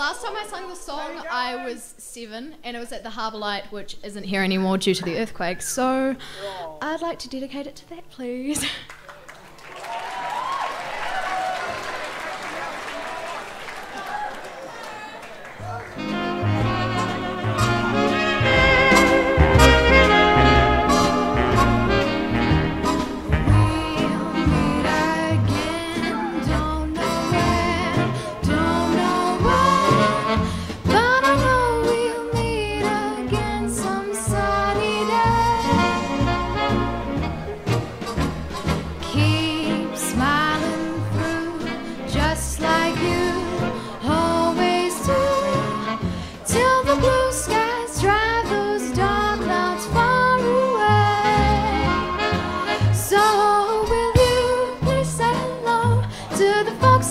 time I sang the song, I was seven, and it was at the Harbour Light, which isn't here anymore due to the earthquake. So I'd like to dedicate it to that, please.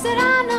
that I know.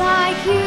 like you.